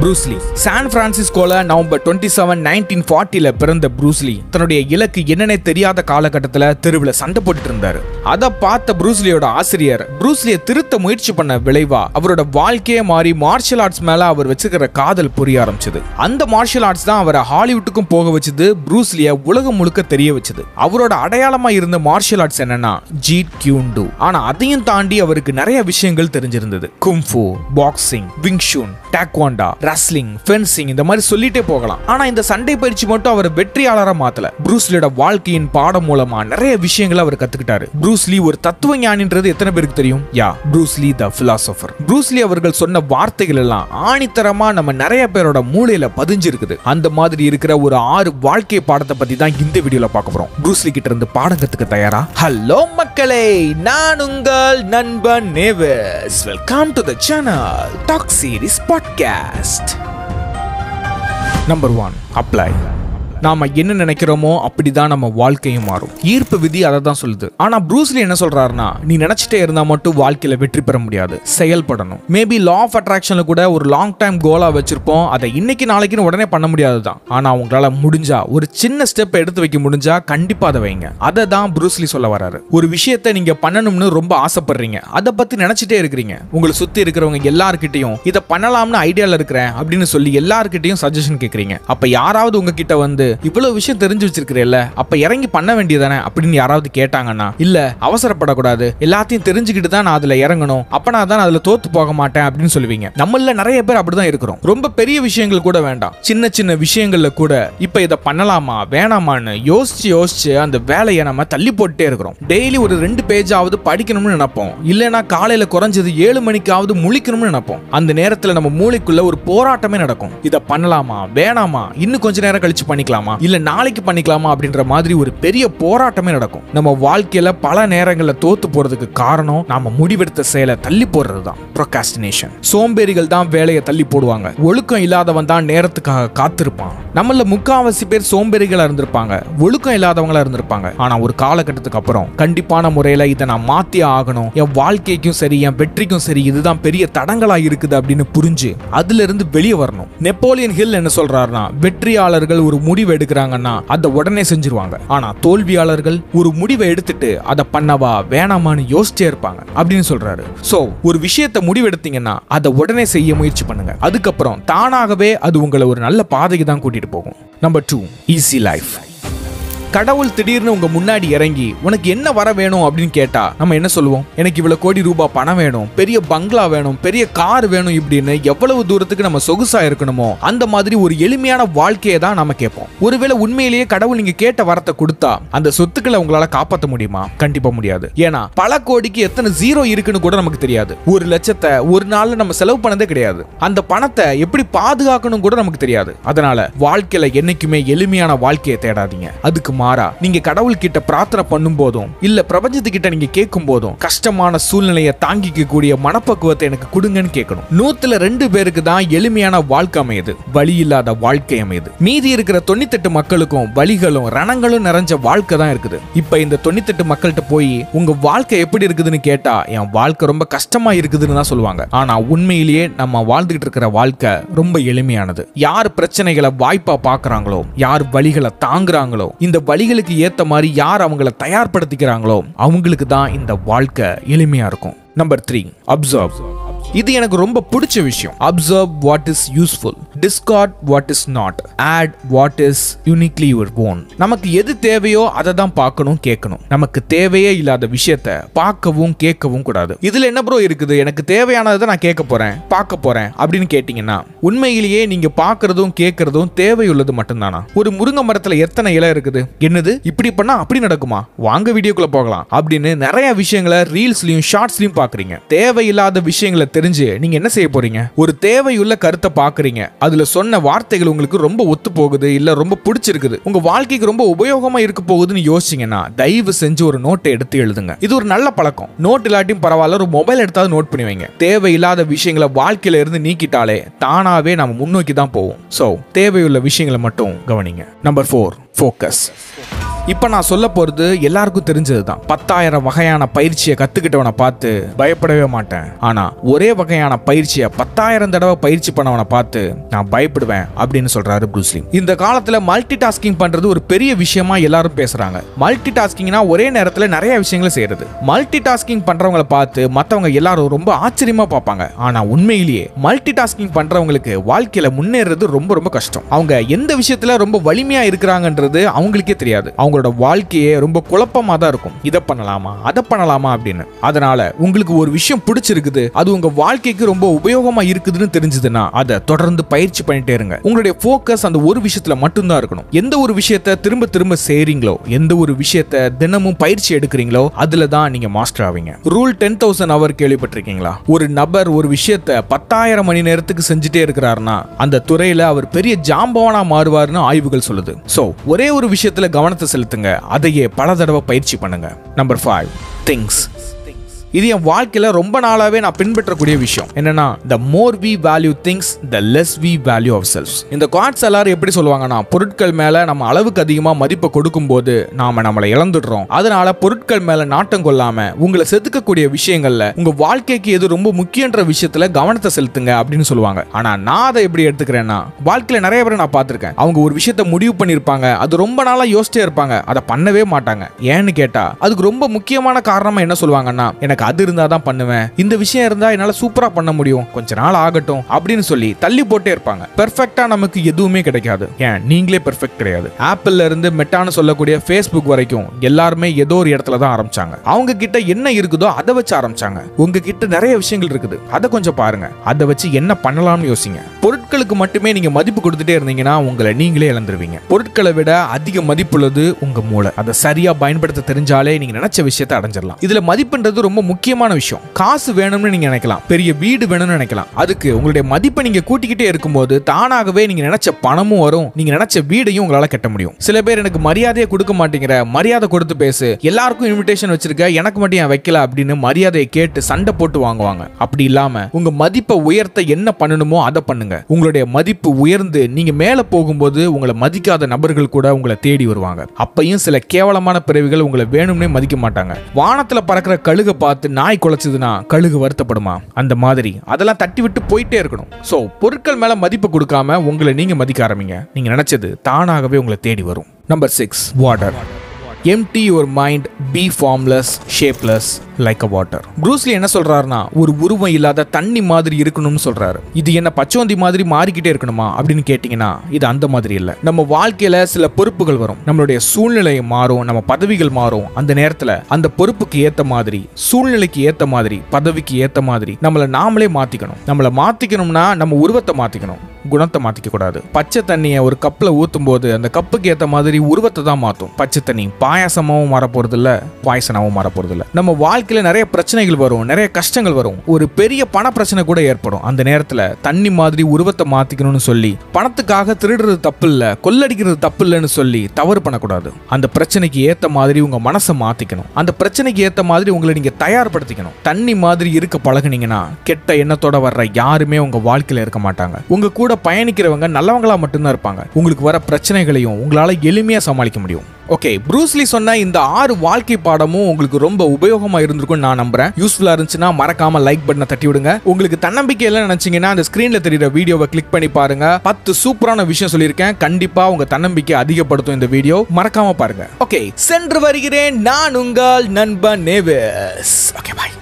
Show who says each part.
Speaker 1: Bruce Lee San பிரான்சிஸ்கோல November twenty seven nineteen ஃபார்ட்டியில் பிறந்த ப்ரூஸ்லி தன்னுடைய இலக்கு என்னன்னே தெரியாத காலகட்டத்தில் தெருவில் சண்டை போட்டுட்டு இருந்தார். அதை பார்த்த ப்ரூஸ்லியோட ஆசிரியர் ப்ரூஸ்லியை திருத்த முயற்சி பண்ண விளைவா அவரோட வாழ்க்கையே மாறி மார்ஷல் ஆர்ட்ஸ் மேல அவர் வச்சுக்கிற காதல் புரிய ஆரம்பிச்சது. அந்த மார்ஷல் ஆர்ட்ஸ் தான் அவரை ஹாலிவுட்டுக்கும் போக வச்சது ப்ரூஸ்லிய உலகம் முழுக்க தெரிய வச்சது. அவரோட அடையாளமா இருந்த மார்ஷல் ஆர்ட்ஸ் என்னன்னா ஜீட் கியூண்டு ஆனா அதையும் தாண்டி அவருக்கு நிறைய விஷயங்கள் தெரிஞ்சிருந்தது. Kung fu boxing wing chun taekwondo wrestling fencing இந்த மாதிரி சொல்லிட்டே போகலாம். ஆனா இந்த சண்டை பயிற்சி மட்டும் அவர் வெற்றியாளரா மாத்தல. ப்ரூஸ்லியோட வாழ்க்கையின் பாடம் மூலமா நிறைய விஷயங்களை அவர் கத்துக்கிட்டாரு. ப்ரூஸ்லி ஒரு தத்துவ ஞானின்றது எத்தனை பேருக்கு தெரியும்? Yeah Bruce Lee the philosopher Bruce Lee அவர்கள் சொன்ன வார்த்தைகள் எல்லாம் ஆணித்தரமா நம்ம நிறைய பேரோட மூளையில பதிஞ்சிருக்குது. அந்த மாதிரி இருக்கிற ஒரு ஆறு வாழ்க்கை பாடத்தை பத்தி தான் இந்த வீடியோல பார்க்க போறோம். ப்ரூஸ்லி கிட்ட இருந்து பாடம் கத்துக்க தயாரா? ஹலோ மக்களே நான் உங்கள் நண்பன் நேவஸ் welcome to the channel talk series podcast number one apply நாம என்ன நினைக்கிறோமோ அப்படிதான் நம்ம வாழ்க்கையும் மாறும். ஈர்ப்பு விதி அதை தான் சொல்லுது. ஆனா ப்ரூஸ்லி என்ன சொல்றாருன்னா நீ நினைச்சிட்டே இருந்தா மட்டும் வாழ்க்கையில வெற்றி பெற முடியாது. செயல்படணும். மேபி லா ஆஃப் அட்ராக்ஷன்ல கூட ஒரு லாங் டைம் கோலா வச்சிருப்போம். அதை இன்னைக்கு நாளைக்குன்னு உடனே பண்ண முடியாது தான் ஆனா உங்களால முடிஞ்சா ஒரு சின்ன ஸ்டெப் எடுத்து வைக்க முடிஞ்சா கண்டிப்பா அதை வைங்க. அதை தான் ப்ரூஸ்லி சொல்ல வராரு. ஒரு விஷயத்தை நீங்க பண்ணணும்னு ரொம்ப ஆசைப்படுறீங்க. அதை பத்தி நினைச்சிட்டே இருக்கிறீங்க. உங்களை சுத்தி இருக்கிறவங்க எல்லார்கிட்டயும் இதை பண்ணலாம்னு ஐடியால இருக்கிறேன் அப்படின்னு சொல்லி எல்லார்கிட்டயும் சஜஷன் கேக்குறீங்க. அப்ப யாராவது உங்ககிட்ட வந்து இவ்வளவு விஷயம் தெரிஞ்சு வச்சிருக்கிறேல்ல அப்ப இறங்கி பண்ண வேண்டியதானே அப்படின்னு யாராவது கேட்டாங்கன்னா இல்ல அவசரப்படக்கூடாது. எல்லாத்தையும் தெரிஞ்சுக்கிட்டு தான் நான் அதுல இறங்கணும். அப்பனா தான் அதுல தோத்து போக மாட்டேன் அப்படின்னு சொல்லுவீங்க. நம்மள நிறைய பேர் அப்படிதான் இருக்கிறோம். ரொம்ப பெரிய விஷயங்கள் கூட வேண்டாம். சின்ன சின்ன விஷயங்கள்ல கூட இப்ப இதை பண்ணலாமா வேணாமான்னு யோசிச்சு யோசிச்சு அந்த வேலையை நம்ம தள்ளி போட்டுட்டே இருக்கிறோம். டெய்லி ஒரு ரெண்டு பேஜாவது படிக்கணும்னு நினைப்போம். இல்லைன்னா காலையில குறைஞ்சது ஏழு மணிக்காவது முழிக்கணும்னு நினைப்போம். அந்த நேரத்துல நம்ம மூளைக்குள்ள ஒரு போராட்டமே நடக்கும். இதை பண்ணலாமா வேணாமா? இன்னும் கொஞ்ச நேரம் கழிச்சு பண்ணிக்கலாம். இல்ல நாளைக்கு பண்ணிக்கலாமா அப்படின்ற மாதிரி ஒரு பெரிய போராட்டமே நடக்கும். நம்ம வாழ்க்கையில பல நேரங்கள்ல தோத்து போறதுக்கு காரணம் நாம முடிவெடுத்த செயலை தள்ளி போடுறது தான் ப்ரொகாஸ்டினேஷன் சோம்பேறிகள் தான் வேலையை தள்ளி போடுவாங்க. ஒழுக்கம் இல்லாதவன் தான் நேரத்துக்காக காத்திருப்பான். நம்மள முக்காவாசி பேர் சோம்பேறிகளா இருந்திருப்பாங்க. ஒழுக்கம் இல்லாதவங்களா இருந்திருப்பாங்க. ஆனா ஒரு காலகட்டத்துக்கு அப்புறம் கண்டிப்பான முறையில இதை நான் மாத்தி ஆகணும். என் வாழ்க்கைக்கும் சரி என் வெற்றிக்கும் சரி இதுதான் பெரிய தடங்களா இருக்குது அப்படின்னு புரிஞ்சு அதுல இருந்து வெளியே வரணும். நெப்போலியன் ஹில் என்ன சொல்றாருன்னா வெற்றியாளர்கள் ஒரு முடிவு எடுக்கிறாங்கன்னா அதை உடனே செஞ்சிருவாங்க. ஆனா தோல்வியாளர்கள் ஒரு முடிவை எடுத்துட்டு அதை பண்ணவா வேணாமான்னு யோசிச்சே இருப்பாங்க அப்படின்னு சொல்றாரு. சோ ஒரு விஷயத்தை முடிவெடுத்தீங்கன்னா அதை உடனே செய்ய முயற்சி பண்ணுங்க. அதுக்கப்புறம் தானாகவே அது உங்களை ஒரு நல்ல பாதைக்கு தான் கூட்டிட்டு போகும். நம்பர் டூ ஈஸி லைஃப் கடவுள் திடீர்னு உங்க முன்னாடி இறங்கி உனக்கு என்ன வர வேணும்? அப்படின்னு கேட்டா நம்ம என்ன சொல்லுவோம்? எனக்கு இவ்வளவு கோடி ரூபாய் பணம் வேணும் பெரிய பங்களா வேணும் பெரிய கார் வேணும் இப்படின்னு எவ்வளவு தூரத்துக்கு நம்ம சொகுசா இருக்கணுமோ அந்த மாதிரி ஒரு எளிமையான வாழ்க்கையை தான் நம்ம கேட்போம். ஒருவேளை உண்மையிலேயே கடவுள் நீங்க கேட்ட வரத்தை கொடுத்தா அந்த சொத்துக்களை உங்களால காப்பாற்ற முடியுமா? கண்டிப்பா முடியாது. ஏன்னா பல கோடிக்கு எத்தனை ஜீரோ இருக்குன்னு கூட நமக்கு தெரியாது. ஒரு லட்சத்தை ஒரு நாள்ல நம்ம செலவு பண்ணதே கிடையாது. அந்த பணத்தை எப்படி பாதுகாக்கணும் கூட நமக்கு தெரியாது. அதனால வாழ்க்கையில என்னைக்குமே எளிமையான வாழ்க்கையை தேடாதீங்க. அதுக்கு மாறா. நீங்க கடவுள் கிட்ட பிரார்த்தனை பண்ணும் போதும் இல்ல பிரபஞ்சத்துக்கிட்ட நீங்க கேட்கும் போதும் கஷ்டமான சூழ்நிலையை தாங்கிக்க கூடிய மனப்பக்குவத்தை எனக்கு கொடுங்கன்னு கேட்கணும். நூத்துல ரெண்டு பேருக்கு தான் எளிமையான வாழ்க்கை அமையுது. வழி இல்லாத வாழ்க்கை அமையுது. மீதி இருக்கிற தொண்ணூத்தெட்டு மக்களுக்கும் வழிகளும் ரணங்களும் நிறைஞ்ச வாழ்க்கை தான் இருக்குது. இப்ப இந்த தொண்ணூத்தெட்டு மக்கள்கிட்ட போய் உங்க வாழ்க்கை எப்படி இருக்குதுன்னு கேட்டா என் வாழ்க்கை ரொம்ப கஷ்டமா இருக்குதுன்னு தான் சொல்லுவாங்க. ஆனா உண்மையிலேயே நம்ம வாழ்ந்துகிட்டு இருக்கிற வாழ்க்கை ரொம்ப எளிமையானது. யார் பிரச்சனைகளை வாய்ப்பா பாக்குறாங்களோ யார் வழிகளை தாங்குறாங்களோ இந்த வழிகளுக்கு ஏத்த மாதிரி யார் அவங்கள தயார்படுத்திக்கிறாங்களோ அவங்களுக்கு தான் இந்த வாழ்க்கை எளிமையா இருக்கும். நம்பர் த்ரீ அப்சர்வ் இது எனக்கு ரொம்ப பிடிச்ச விஷயம். Observe what is useful discard what is not add what is uniquely your own நமக்கு எது தேவையோ அதை தான் பார்க்கணும் கேட்கணும். நமக்கு தேவையே இல்லாத விஷயத்த பார்க்கவும் கேட்கவும் கூடாது. இதுல என்ன ப்ரோ இருக்குது? எனக்கு தேவையானதை நான் கேட்க போறேன் பார்க்க போறேன் அப்படின்னு கேட்டீங்கன்னா உண்மையிலேயே நீங்க பாக்குறதும் கேட்கறதும் தேவையுள்ளது மட்டும்தானா? ஒரு முருங்கை மரத்துல எத்தனை இலை இருக்குது? என்னது? இப்படி பண்ணா அப்படி நடக்குமா? வாங்க வீடியோக்குள்ள போகலாம். அப்படின்னு நிறைய விஷயங்களை ரீல்ஸ்லயும் ஷார்ட்ஸ்லயும் பாக்குறீங்க தேவையில்லாத விஷயங்களை தெரிஞ்சு நீங்க என்ன செய்ய போறீங்க? ஒரு தேவையுள்ள கருத்தை பாக்குறீங்க அதுல சொன்ன வார்த்தைகள் உங்களுக்கு ரொம்ப ஒத்து போகுது இல்ல ரொம்ப பிடிச்சிருக்குது. உங்க வாழ்க்கைக்கு ரொம்ப உபயோகமா இருக்க போகுதுன்னு யோசிச்சீங்கன்னா தயவு செஞ்சு ஒரு நோட்டை எடுத்து எழுதுங்க. இது ஒரு நல்ல பழக்கம். நோட் இல்லாட்டியும் பரவாயில்ல ஒரு மொபைல் எடுத்தாவது நோட் பண்ணி வைங்க. தேவையில்லாத விஷயங்களை வாழ்க்கையில இருந்து நீக்கிட்டாலே தானாவே நம்ம முன்னோக்கி தான் போவோம். ஸோ தேவையுள்ள விஷயங்களை மட்டும் கவனிங்க. நம்பர் ஃபோர் ஃபோக்கஸ் இப்போ நான் சொல்ல போகிறது எல்லாருக்கும் தெரிஞ்சது தான் பத்தாயிரம் வகையான பயிற்சியை கற்றுக்கிட்டவனை பார்த்து பயப்படவே மாட்டேன். ஆனால் ஒரே வகையான பயிற்சியை பத்தாயிரம் தடவை பயிற்சி பண்ணவனை பார்த்து நான் பயப்படுவேன் அப்படின்னு சொல்கிறாரு ப்ரூஸ்லி இந்த காலத்தில் மல்டி டாஸ்கிங் பண்ணுறது ஒரு பெரிய விஷயமா எல்லாரும் பேசுகிறாங்க மல்டி டாஸ்கிங்னா ஒரே நேரத்தில் நிறைய விஷயங்களை செய்யறது. மல்டி டாஸ்கிங் பண்ணுறவங்களை பார்த்து மற்றவங்க எல்லாரும் ரொம்ப ஆச்சரியமாக பார்ப்பாங்க. ஆனால் உண்மையிலேயே மல்டி டாஸ்கிங் பண்ணுறவங்களுக்கு வாழ்க்கையில் முன்னேறது ரொம்ப ரொம்ப கஷ்டம். அவங்க எந்த விஷயத்தில் ரொம்ப வலிமையாக இருக்கிறாங்கன்றது அவங்களுக்கே தெரியாது. அவங்க உங்களோட வாழ்க்கையே ரொம்ப குழப்பமாக தான் இருக்கும். இதை பண்ணலாமா அதை பண்ணலாமா அப்படின்னு. அதனால உங்களுக்கு ஒரு விஷயம் பிடிச்சிருக்குது அது உங்க வாழ்க்கைக்கு ரொம்ப உபயோகமா இருக்குதுன்னு தெரிஞ்சதுன்னா அதை தொடர்ந்து பயிற்சி பண்ணிட்டே இருங்க. உங்களுடைய ஃபோக்கஸ் அந்த ஒரு விஷயத்துல மட்டும்தான் இருக்கணும். எந்த ஒரு விஷயத்த திரும்ப திரும்ப செய்றீங்களோ எந்த ஒரு விஷயத்த தினமும் பயிற்சி எடுக்கிறீங்களோ அதுல தான் நீங்க மாஸ்டர் ஆவீங்க. ரூல் டென் தௌசண்ட் அவர் கேள்விப்பட்டிருக்கீங்களா? ஒரு நபர் ஒரு விஷயத்த பத்தாயிரம் மணி நேரத்துக்கு செஞ்சுட்டே இருக்கிறாருன்னா அந்த துறையில அவர் பெரிய ஜாம்பவனா மாறுவார்னு ஆய்வுகள் சொல்லுது. ஸோ ஒரே ஒரு விஷயத்துல கவனத்தை செலுத்துங்க அதையே பல தடவை பயிற்சி பண்ணுங்க. நம்பர் ஃபைவ் திங்ஸ் இது என் வாழ்க்கையில ரொம்ப நாளாவே நான் பின்பற்றக்கூடிய விஷயம். என்னன்னா the more we value things the less we value ourselves இந்த கார்ட்ஸ் எல்லாரும் எப்படி சொல்லுவாங்கன்னா பொருட்கள் மேல நம்ம அளவுக்கு அதிகமா மதிப்பை கொடுக்கும்போது நாம நம்மளை இழந்துடுறோம். அதனால பொருட்கள் மேல நாட்டம் கொள்ளாம உங்களை செதுக்கக்கூடிய விஷயங்கள்ல உங்க வாழ்க்கைக்கு எது ரொம்ப முக்கியன்ற விஷயத்துல கவனத்தை செலுத்துங்க அப்படின்னு சொல்லுவாங்க. ஆனா நான் அதை எப்படி எடுத்துக்கிறேன்னா வாழ்க்கையில நிறைய பேரை நான் பார்த்திருக்கேன். அவங்க ஒரு விஷயத்த முடிவு பண்ணிருப்பாங்க அது ரொம்ப நாளா யோசிச்சே இருப்பாங்க அதை பண்ணவே மாட்டாங்க. ஏன்னு கேட்டா அதுக்கு ரொம்ப முக்கியமான காரணமா என்ன சொல்லுவாங்கன்னா எனக்கு அது இருந்தா தான் பண்ணுவேன். இந்த விஷயம் இருந்தா என்னால சூப்பரா பண்ண முடியும். கொஞ்ச நாள் ஆகட்டும் அப்படின்னு சொல்லி தள்ளி போட்டே இருப்பாங்க. பெர்ஃபெக்ட்டா நமக்கு எதுவுமே கிடைக்காது. ஏன்? நீங்களே பெர்ஃபெக்ட் கிடையாது. ஆப்பிள்ல இருந்து மெட்டான்னு சொல்லக்கூடிய ஃபேஸ்புக் வரைக்கும் எல்லாருமே ஏதோ ஒரு இடத்துல தான் ஆரம்பிச்சாங்க. அவங்க கிட்ட என்ன இருக்குதோ அதை வச்சு ஆரம்பிச்சாங்க. உங்ககிட்ட நிறைய விஷயங்கள் இருக்குது. அதை கொஞ்சம் பாருங்க. அதை வச்சு என்ன பண்ணலாம்னு யோசிங்க. பொருட்களுக்கு மட்டுமே நீங்க மதிப்பு கொடுத்துட்டே இருந்தீங்கன்னா உங்களை நீங்களே இழந்துருவீங்க. பொருட்களை விட அதிக மதிப்புள்ளது உங்க மூளை. அதை சரியா பயன்படுத்த தெரிஞ்சாலே நீங்க நினைச்ச விஷயத்தை அடைஞ்சிடலாம் இதுல மதிப்புன்றது ரொம்ப முக்கியமான விஷயம். காசு வேணும்னு நீங்க நினைக்கலாம். பெரிய வீடு வேணும்னு நினைக்கலாம். அதுக்கு உங்களுடைய மதிப்பை நீங்க கூட்டிக்கிட்டே இருக்கும்போது தானாகவே நீங்க நினைச்ச பணமும் வரும். நீங்க நினைச்ச வீடையும் உங்களால கட்ட முடியும். சில பேர் எனக்கு மரியாதையை கொடுக்க மாட்டேங்கிற மரியாதை கொடுத்து பேசு. எல்லாருக்கும் இன்விடேஷன் வச்சிருக்க எனக்கு மட்டும் ஏன் வைக்கல அப்படின்னு மரியாதையை கேட்டு சண்டை போட்டு வாங்குவாங்க. அப்படி இல்லாம உங்க மதிப்பை உயர்த்த என்ன பண்ணணுமோ அதை பண்ணுங்க. உங்களுடைய மதிப்பு உயர்ந்து நீங்க மேல போகும்போது உங்களை மதிக்காத நபர்கள் கூட உங்களை தேடி வருவாங்க. அப்பையும் சில கேவலமான பிறவிகள் உங்களை வேணும்னே மதிக்க மாட்டாங்க. வானத்துல பறக்கிற கழுகை பார்த்து பார்த்து நாய் குலைச்சதுன்னா கழுகு வருத்தப்படுமா? அந்த மாதிரி. அதெல்லாம் தட்டி விட்டு போயிட்டே இருக்கணும். ஸோ பொருட்கள் மேலே மதிப்பு கொடுக்காம உங்களை நீங்கள் மதிக்க ஆரம்பிங்க. நீங்கள் நினச்சது தானாகவே உங்களை தேடி வரும். Number six water empty your mind be formless shapeless like a water Bruce Lee என்ன சொல்றாருன்னா ஒரு உருவம் இல்லாத தண்ணி மாதிரி இருக்கணும்னு சொல்றாரு. இது என்ன பச்சோந்தி மாதிரி மாறிக்கிட்டே இருக்கணுமா? அப்படின்னு கேட்டிங்கன்னா இது அந்த மாதிரி இல்லை. நம்ம வாழ்க்கையில சில பொறுப்புகள் வரும். நம்மளுடைய சூழ்நிலை மாறும் நம்ம பதவிகள் மாறும். அந்த நேரத்துல அந்த பொறுப்புக்கு ஏத்த மாதிரி சூழ்நிலைக்கு ஏத்த மாதிரி பதவிக்கு ஏத்த மாதிரி நம்மளை நாமளே மாத்திக்கணும். நம்மளை மாத்திக்கணும்னா நம்ம உருவத்தை மாத்திக்கணும். குணத்தை மாற்றிக்கக்கூடாது கூடாது பச்சை தண்ணியை ஒரு கப்பில் ஊற்றும் போது அந்த கப்புக்கு ஏற்ற மாதிரி உருவத்தை தான் மாற்றும் பச்சை தண்ணி பாயாசமாகவும் மாற போறது இல்ல நம்ம வாழ்க்கையில் நிறைய பிரச்சனைகள் வரும் நிறைய கஷ்டங்கள் வரும். ஒரு பெரிய பண பிரச்சனை கூட ஏற்படும். அந்த நேரத்தில் தண்ணி மாதிரி உருவத்தை மாற்றிக்கணும்னு சொல்லி பணத்துக்காக திருடுறது தப்பு இல்லை கொள்ளடிக்கிறது தப்பு இல்லைன்னு சொல்லி தவறு பண்ணக்கூடாது. அந்த பிரச்சனைக்கு ஏற்ற மாதிரி உங்கள் மனசை மாற்றிக்கணும் அந்த பிரச்சனைக்கு ஏற்ற மாதிரி உங்களை நீங்கள் தயார்படுத்திக்கணும். தண்ணி மாதிரி இருக்க பழகுனீங்கன்னா கெட்ட எண்ணத்தோட வர்ற யாருமே உங்கள் வாழ்க்கையில் இருக்க மாட்டாங்க. உங்க கூட பயணிக்கிறவங்க நல்லவங்களா மட்டும்தான் இருப்பாங்க. உங்களுக்கு வர பிரச்சனைகளையும் உங்களால எளிமையா சமாளிக்க முடியும். ஓகே ப்ரூஸ்லி சொன்ன இந்த ஆறு வாழ்க்கை பாடமும் உங்களுக்கு ரொம்ப உபயோகமா இருந்திருக்கும் நான் நம்புறேன். யூஸ்ஃபுல்லா இருந்துச்சுன்னா மறக்காம லைக் பட்டனை தட்டி விடுங்க. உங்களுக்கு தன்னம்பிக்கை எல்லாம் நினைச்சீங்கன்னா அந்த ஸ்கிரீன்ல தெரியுற வீடியோவை கிளிக் பண்ணி பாருங்க. பத்து சூப்பரான விஷயம் சொல்லியிருக்கேன். கண்டிப்பா உங்க தன்னம்பிக்கை அதிகப்படுத்தும் இந்த வீடியோ. மறக்காம பாருங்க. ஓகே சென்று வருகிறேன் நான் உங்கள் நண்பன் நேவஸ் ஓகே பாய்